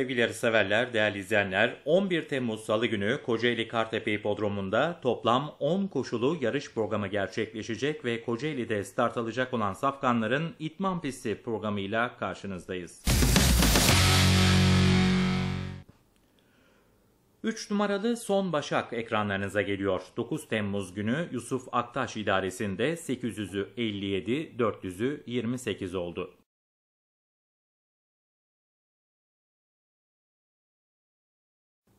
sevgili yarışseverler, değerli izleyenler, 11 Temmuz Salı günü Kocaeli Kartepe Hipodromu'nda toplam 10 koşulu yarış programı gerçekleşecek ve Kocaeli'de start alacak olan safkanların itman pisti programıyla karşınızdayız. 3 numaralı Son Başak ekranlarınıza geliyor. 9 Temmuz günü Yusuf Aktaş idaresinde 800'ü 57, 400'ü 28 oldu.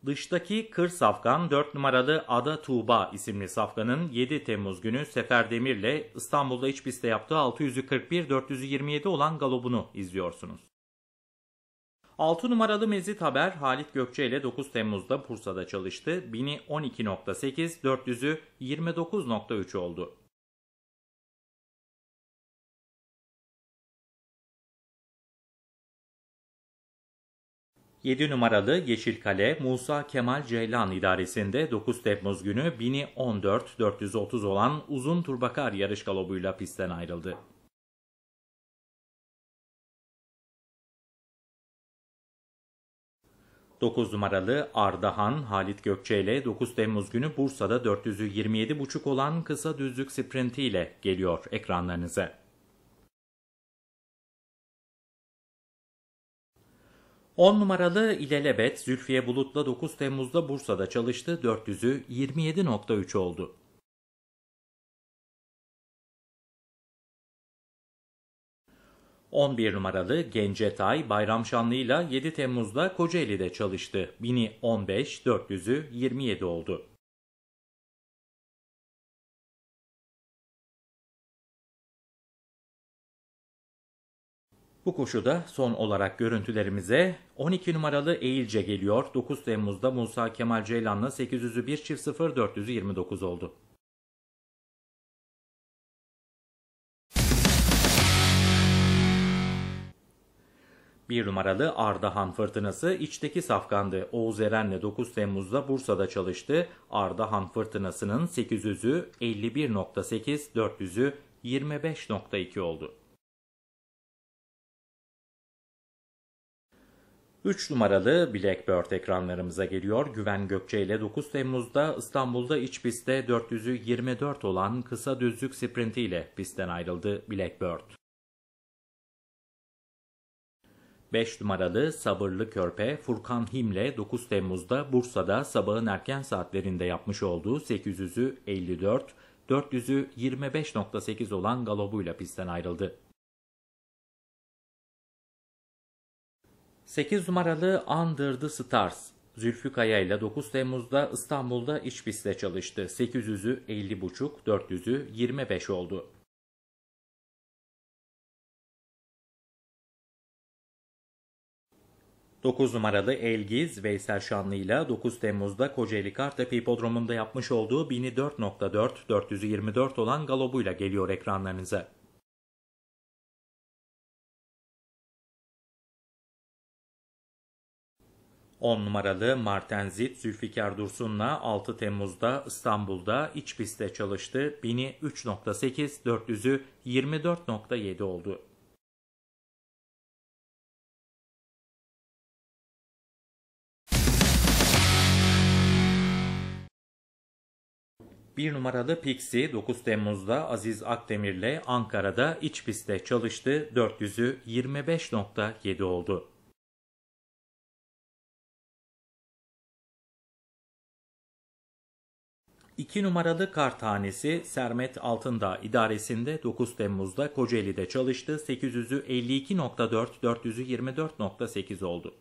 Dıştaki kır safkan 4 numaralı Ada Tuğba isimli safkanın 7 Temmuz günü Sefer Demir'le İstanbul'da iç pistte yaptığı 641-427 olan galobunu izliyorsunuz. 6 numaralı Mezit Haber Halit Gökçe ile 9 Temmuz'da Bursa'da çalıştı. 1000'i 12.8, 400'ü 29.3 oldu. 7 numaralı Yeşilkale Musa Kemal Ceylan idaresinde 9 Temmuz günü 1000'i 14-430 olan uzun turbakar yarış galobuyla pistten ayrıldı. Dokuz numaralı Ardahan Halit Gökçe ile 9 Temmuz günü Bursa'da 400'ü 27,5 olan kısa düzlük sprinti ile geliyor ekranlarınıza. 10 numaralı İlelebet Zülfiye Bulut'la 9 Temmuz'da Bursa'da çalıştı. 400'ü 27.3 oldu. ...11 numaralı Gencetay Bayram Şanlı'yla 7 Temmuz'da Kocaeli'de çalıştı. 1000'i 15, 400'ü 27 oldu. 'Bu koşuda son olarak görüntülerimize 12 numaralı Eğilce geliyor. 9 Temmuz'da Musa Kemal Ceylan'la 800'ü 1 çift 0 400'ü 29 oldu. Bir numaralı Ardahan Fırtınası içteki safkandı. Oğuz Eren'le 9 Temmuz'da Bursa'da çalıştı. Ardahan Fırtınası'nın 800'ü 51.8, 400'ü 25.2 oldu. 3 numaralı Blackbird ekranlarımıza geliyor. Güven Gökçe ile 9 Temmuz'da İstanbul'da iç pistte 400'ü 24 olan kısa düzlük sprinti ile pistten ayrıldı Blackbird. 5 numaralı Sabırlı Körpe Furkan Him'le 9 Temmuz'da Bursa'da sabahın erken saatlerinde yapmış olduğu 800'ü 54, 400'ü 25.8 olan galobuyla pistten ayrıldı. 8 numaralı Under the Stars Zülfü Kaya ile 9 Temmuz'da İstanbul'da iç pistte çalıştı. 800'ü 50.5, 400'ü 25 oldu. Dokuz numaralı Elgiz Veysel Şanlı ile 9 Temmuz'da Kocaeli Kartepe Hipodromu'nda yapmış olduğu 1004.4, 424 olan galobuyla geliyor ekranlarınıza. 10 numaralı Martenzit Zülfikar Dursun'la 6 Temmuz'da İstanbul'da iç pistte çalıştı. 1000'i 3.8, 400'ü 24.7 oldu. Bir numaralı Pixi 9 Temmuz'da Aziz Akdemir'le Ankara'da iç pistte çalıştı. 400'ü 25.7 oldu. 2 numaralı kar tanesi Sermet Altındağ idaresinde 9 Temmuz'da Kocaeli'de çalıştı. 800'ü 52.4, 400'ü 24.8 oldu.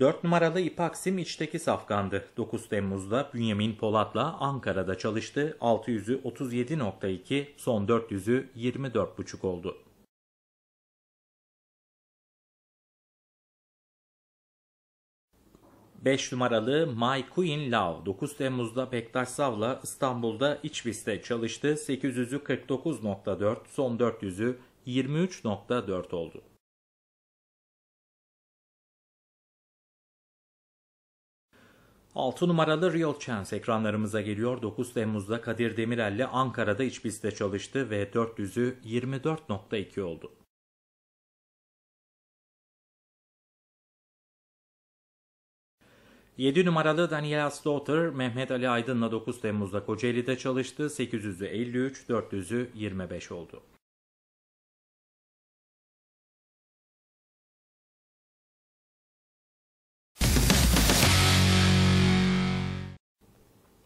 Dört numaralı İpaksim içteki safkandı. 9 Temmuz'da Bünyamin Polat'la Ankara'da çalıştı. 600'ü 37.2, son 400'ü 24.5 oldu. 5 numaralı My Queen Love 9 Temmuz'da Bektaş Sav'la İstanbul'da iç pistte çalıştı. 800'ü 49.4, son 400'ü 23.4 oldu. 6 numaralı Real Chance ekranlarımıza geliyor. 9 Temmuz'da Kadir Demirel ile Ankara'da iç pistte çalıştı ve 400'ü 24.2 oldu. Yedi numaralı Daniela Slaughter, Mehmet Ali Aydın'la 9 Temmuz'da Kocaeli'de çalıştı. 800'ü 53, 400'ü 25 oldu.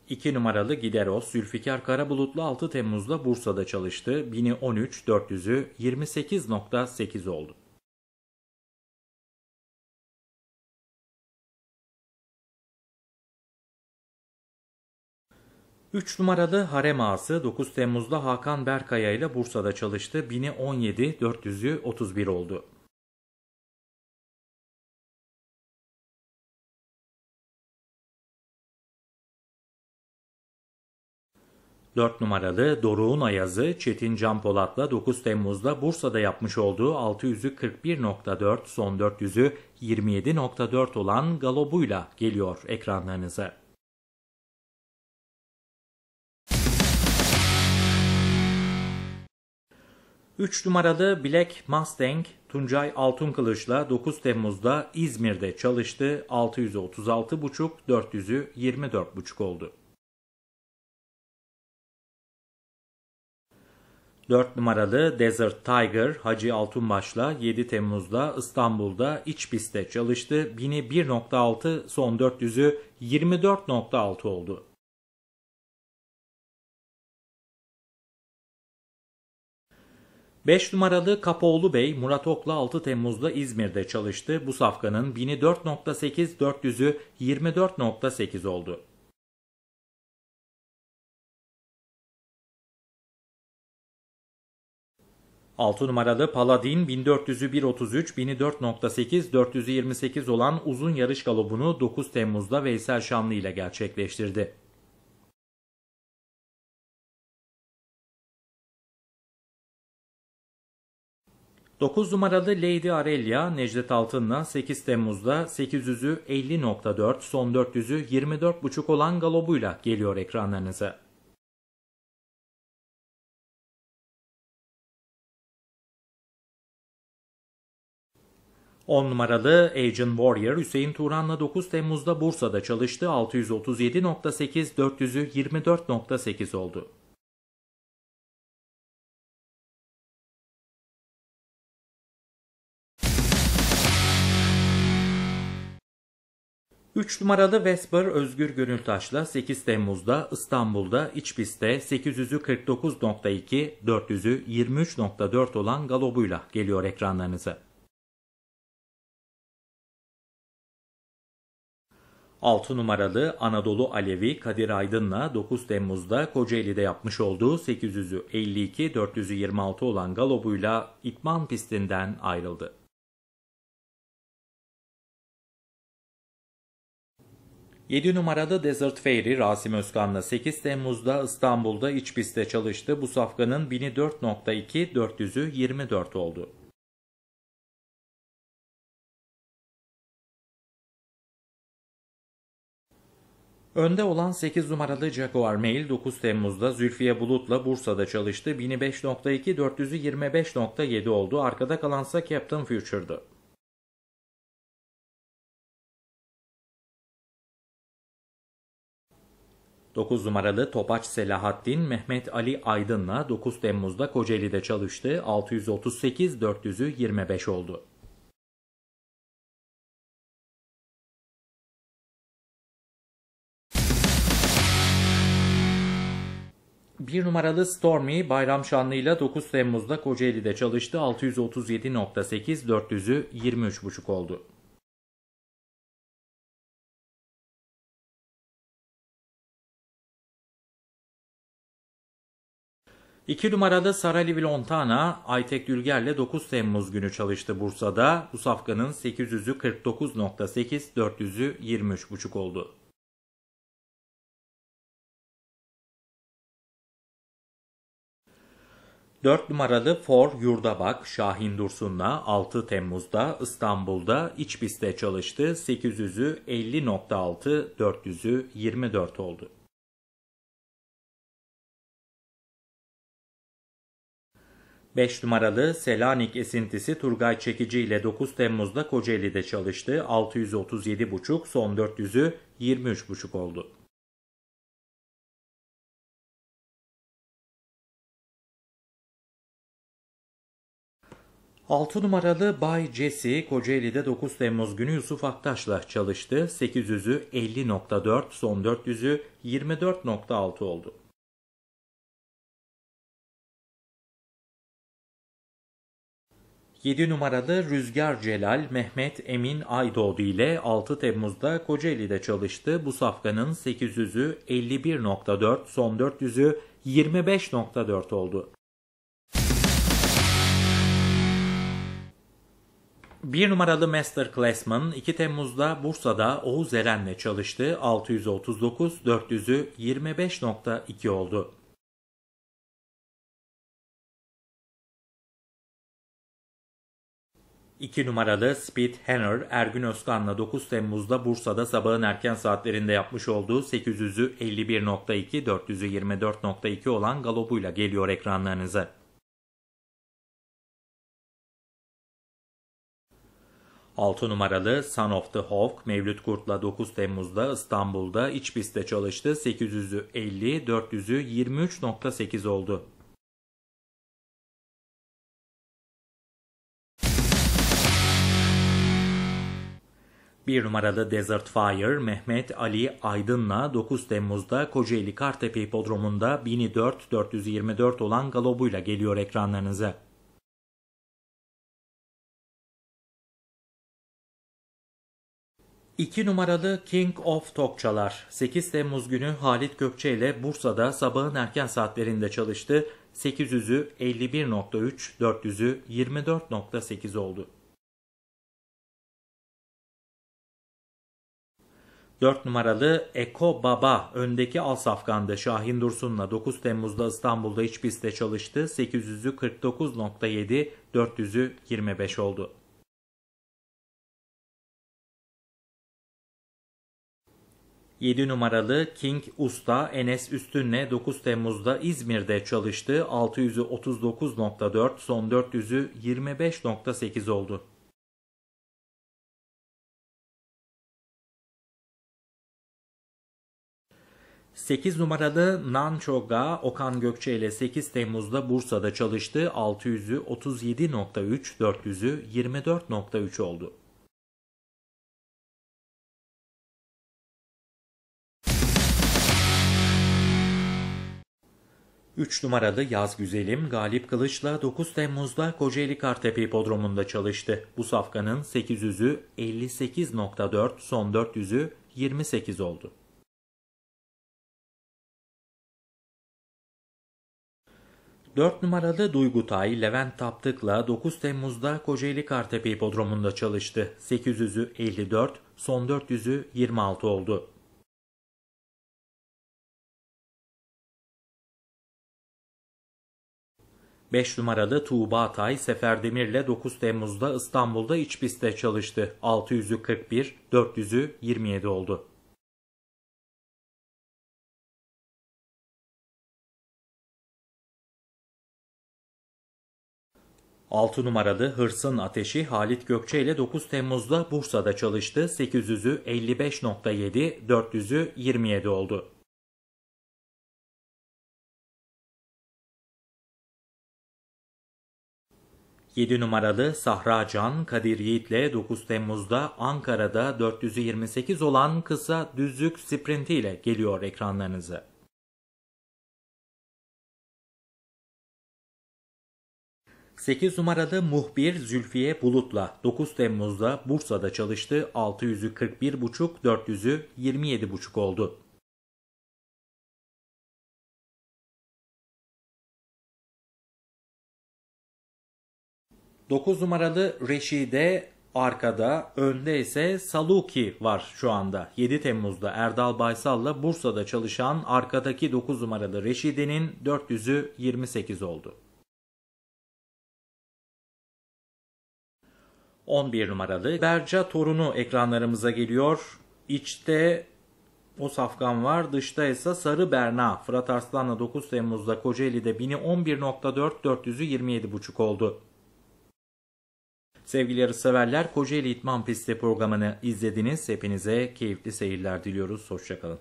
2 numaralı Gideros Zülfikar Karabulutlu 6 Temmuz'da Bursa'da çalıştı. 1000'i 13, 400'ü 28.8 oldu. Üç numaralı Harem Ağası 9 Temmuz'da Hakan Berkaya ile Bursa'da çalıştı. 1000'i 17, 400'ü 31 oldu. 4 numaralı Doruk'un Ayazı Çetin Can Polat'la 9 Temmuz'da Bursa'da yapmış olduğu 600'ü 41.4 son 400'ü 27.4 olan galobuyla geliyor ekranlarınıza. Üç numaralı Black Mustang Tuncay Altunkılıç'la 9 Temmuz'da İzmir'de çalıştı. 636.5, 400'ü 24.5 oldu. 4 numaralı Desert Tiger Hacı Altunbaş'la 7 Temmuz'da İstanbul'da iç pistte çalıştı. 1000'i 1.6 son 400'ü 24.6 oldu. Beş numaralı Kapoğlu Bey Murat Ok'la 6 Temmuz'da İzmir'de çalıştı. Bu safkanın 1000'i 4.8 400'ü 24.8 oldu. 6 numaralı Paladin 1400'ü 1.33, 1000'i 4.8, 428 olan uzun yarış galobunu 9 Temmuz'da Veysel Şanlı ile gerçekleştirdi. Dokuz numaralı Lady Aurelia Necdet Altın'la 8 Temmuz'da 800'ü 50.4, son 400'ü 24.5 olan galobuyla geliyor ekranlarınıza. 10 numaralı Agent Warrior Hüseyin Turan'la 9 Temmuz'da Bursa'da çalıştı. 637.8, 400'ü 24.8 oldu. Üç numaralı Vesper Özgür Gönültaş'la 8 Temmuz'da İstanbul'da iç pistte 800'ü 49.2, 400'ü 23.4 olan galobuyla geliyor ekranlarınıza. 6 numaralı Anadolu Alevi Kadir Aydın'la 9 Temmuz'da Kocaeli'de yapmış olduğu 800'ü 52, 426 olan galobuyla itman pistinden ayrıldı. Yedi numaralı Desert Fairy Rasim Özkan'la 8 Temmuz'da İstanbul'da iç pistte çalıştı. Bu safkanın 1000'i 4.2, 400'ü 24 oldu. Önde olan 8 numaralı Jaguar Mail 9 Temmuz'da Zülfiye Bulut'la Bursa'da çalıştı. 1005.2, 400'ü 25.7 oldu. Arkada kalansa Captain Future'dı. Dokuz numaralı Topaç Selahattin Mehmet Ali Aydın'la 9 Temmuz'da Kocaeli'de çalıştı. 638 400'ü 25 oldu. 1 numaralı Stormy Bayram Şanlı ile 9 Temmuz'da Kocaeli'de çalıştı. 637.8 400'ü 23.5 oldu. İki numaralı Sarali Vilontana Aytek Dülger'le 9 Temmuz günü çalıştı Bursa'da. Bu safkanın 800'ü 49.8, 400'ü 23.5 oldu. 4 numaralı For Yurdabak Şahin Dursun'la 6 Temmuz'da İstanbul'da iç pistte çalıştı. 800'ü 50.6, 400'ü 24 oldu. Beş numaralı Selanik esintisi Turgay Çekici ile 9 Temmuz'da Kocaeli'de çalıştı. 637,5 son 400'ü 23,5 oldu. 6 numaralı Bay Jesse Kocaeli'de 9 Temmuz günü Yusuf Aktaş'la çalıştı. 800'ü 50.4, son 400'ü 24.6 oldu. Yedi numaralı Rüzgar Celal Mehmet Emin Aydoğdu ile 6 Temmuz'da Kocaeli'de çalıştı. Bu safkanın 800'ü 51.4, son 400'ü 25.4 oldu. 1 numaralı Master Classman 2 Temmuz'da Bursa'da Oğuz Eren'le çalıştı. 639, 400'ü 25.2 oldu. İki numaralı Speed Henner Ergün Özkan'la 9 Temmuz'da Bursa'da sabahın erken saatlerinde yapmış olduğu 800'ü 51.2, 400'ü 24.2 olan galobuyla geliyor ekranlarınıza. 6 numaralı Son of the Hawk Mevlüt Kurt'la 9 Temmuz'da İstanbul'da iç pistte çalıştı. 800'ü 50, 400'ü 23.8 oldu. Bir numaralı Desert Fire Mehmet Ali Aydın'la 9 Temmuz'da Kocaeli Kartepe Hipodromu'nda 1004-424 olan galobuyla geliyor ekranlarınıza. 2 numaralı King of Tokçalar 8 Temmuz günü Halit Gökçe ile Bursa'da sabahın erken saatlerinde çalıştı. 800'ü 51.3, 400'ü 24.8 oldu. 4 numaralı Eko Baba öndeki Alsafkan'da Şahin Dursun'la 9 Temmuz'da İstanbul'da iç pistte çalıştı. 800'ü 49.7, 400'ü 25 oldu. 7 numaralı King Usta Enes Üstün'le 9 Temmuz'da İzmir'de çalıştı. 600'ü 39.4, son 400'ü 25.8 oldu. Sekiz numaralı Nanchoga Okan Gökçe ile 8 Temmuz'da Bursa'da çalıştı. 600'ü 37.3, 400'ü 24.3 oldu. 3 numaralı Yaz Güzelim Galip Kılıç'la 9 Temmuz'da Kocaeli Kartepe Hipodromu'nda çalıştı. Bu safkanın 800'ü 58.4, son 400'ü 28 oldu. Dört numaralı Duygutay Levent Taptık'la 9 Temmuz'da Kocaeli Kartepe Hipodromu'nda çalıştı. 800'ü 54, son 400'ü 26 oldu. 5 numaralı Tuğba Atay Sefer Demir'le 9 Temmuz'da İstanbul'da iç pistte çalıştı. 600'ü 41, 400'ü 27 oldu. 6 numaralı Hırsın Ateşi Halit Gökçe ile 9 Temmuz'da Bursa'da çalıştı. 800'ü 55.7, 400'ü 27 oldu. Yedi numaralı Sahra Can Kadir Yiğit'le 9 Temmuz'da Ankara'da 428 olan kısa düzlük sprinti ile geliyor ekranlarınızı. 8 numaralı muhbir Zülfiye Bulut'la 9 Temmuz'da Bursa'da çalıştı. 600'ü 41,5, 400'ü 27,5 oldu. Dokuz numaralı Reşide arkada, önde ise Saluki var şu anda. 7 Temmuz'da Erdal Baysal'la Bursa'da çalışan arkadaki 9 numaralı Reşide'nin 400'ü 28 oldu. 11 numaralı Berca Torunu ekranlarımıza geliyor. İçte o safkan var. Dışta ise Sarı Berna. Fırat Arslan'la 9 Temmuz'da Kocaeli'de 1000'i 11.4 400'ü 27.5 oldu. Sevgili yarışseverler Kocaeli İtman Pisti programını izlediniz. Hepinize keyifli seyirler diliyoruz. Hoşçakalın.